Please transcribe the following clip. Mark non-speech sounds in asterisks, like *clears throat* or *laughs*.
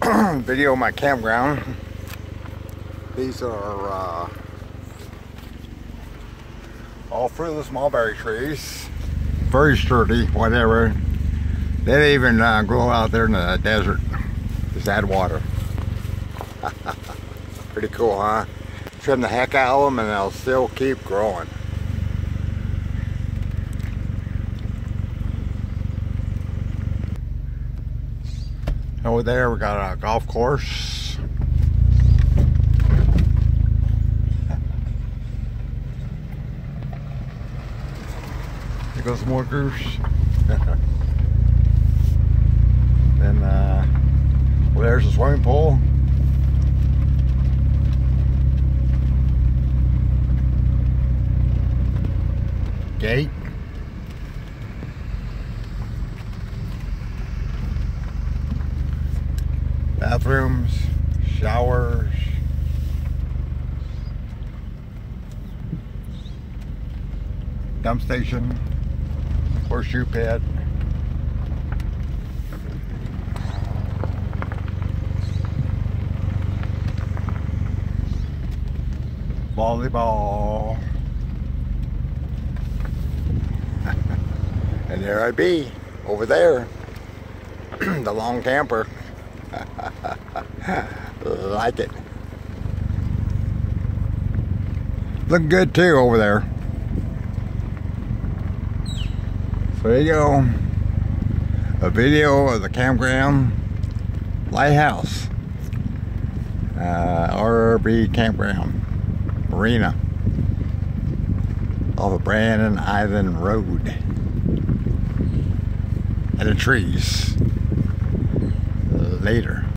*clears throat* video my campground. These are uh, all fruitless mulberry trees. Very sturdy, whatever. They even uh, grow out there in the desert. Just add water. *laughs* Pretty cool, huh? Trim the heck out of them and they'll still keep growing. Over there we got a golf course. *laughs* There goes more goose. *laughs* then uh, well, there's the swimming pool. Gate. Bathrooms, showers. Dump station, horseshoe pit. Volleyball. *laughs* and there I be, over there, *clears throat* the long camper. *laughs* like it. Look good too over there. So there you go. A video of the campground lighthouse. Uh, RV campground marina off of Brannan Island Road and the trees later.